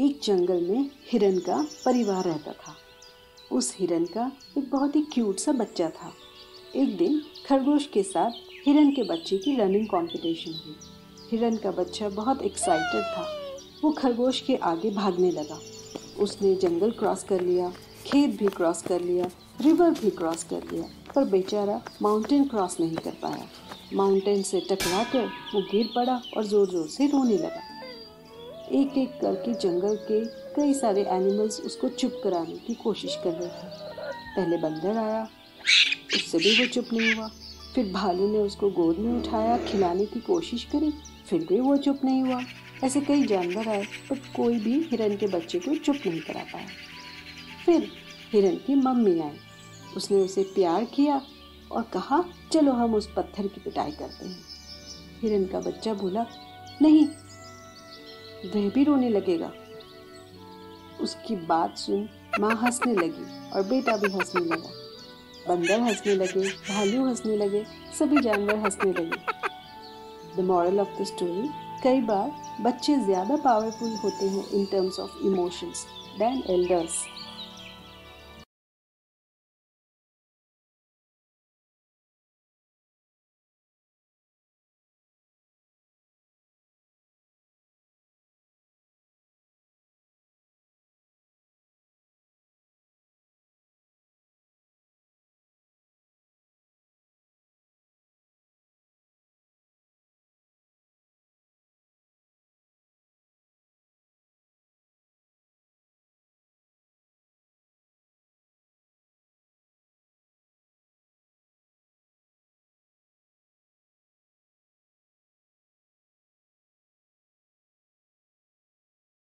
एक जंगल में हिरन का परिवार रहता था। उस हिरन का एक बहुत ही क्यूट सा बच्चा था। एक दिन खरगोश के साथ हिरन के बच्चे की रनिंग कंपटीशन हुई। हिरन का बच्चा बहुत एक्साइटेड था। वो खरगोश के आगे भागने लगा। उसने जंगल क्रॉस कर लिया, खेत भी क्रॉस कर लिया रिवर भी क्रॉस कर लिया, पर बेचारा माउंटेन क्रॉस नहीं कर पाया। माउंटेन से टकरा कर वो गिर पड़ा और ज़ोर ज़ोर से रोने लगा। एक एक करके जंगल के कई सारे एनिमल्स उसको चुप कराने की कोशिश कर रहे थे। पहले बंदर आया, उससे भी वो चुप नहीं हुआ। फिर भालू ने उसको गोद में उठाया, खिलाने की कोशिश करी, फिर भी वो चुप नहीं हुआ। ऐसे कई जानवर आए, पर कोई भी हिरन के बच्चे को चुप नहीं करा पाया। फिर हिरन की मम्मी आई। उसने उसे प्यार किया और कहा, चलो हम उस पत्थर की पिटाई करते हैं। हिरन का बच्चा बोला, नहीं वह भी रोने लगेगा। उसकी बात सुन माँ हंसने लगी और बेटा भी हंसने लगा। बंदर हंसने लगे, भालू हंसने लगे, सभी जानवर हंसने लगे। The moral of the story कई बार बच्चे ज़्यादा पावरफुल होते हैं in terms of emotions than elders